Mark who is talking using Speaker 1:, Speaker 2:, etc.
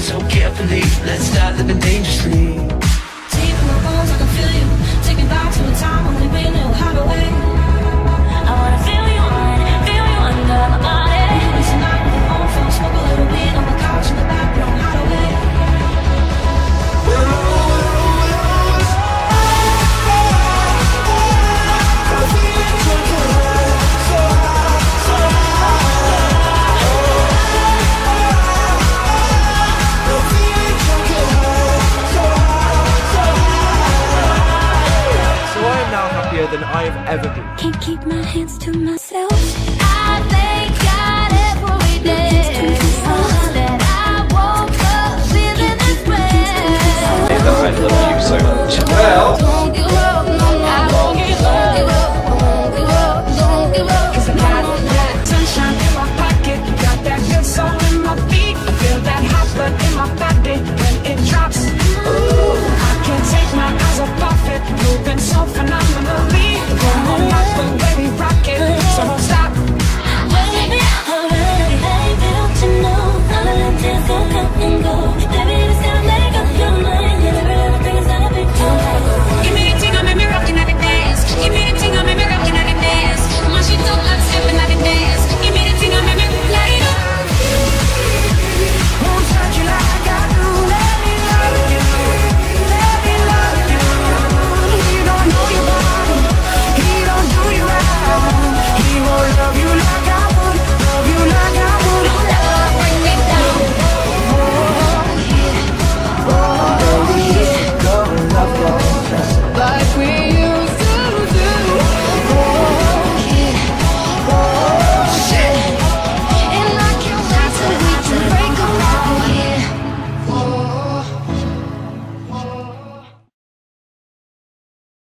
Speaker 1: so carefully. Let's start living dangerously.
Speaker 2: than I have ever been.
Speaker 3: Can't keep my hands to myself. I thank God every day. Oh,
Speaker 4: I love you so much. Well.